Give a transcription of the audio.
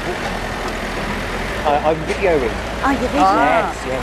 I, I'm videoing. Are you videoing? videoing. Yes, yes.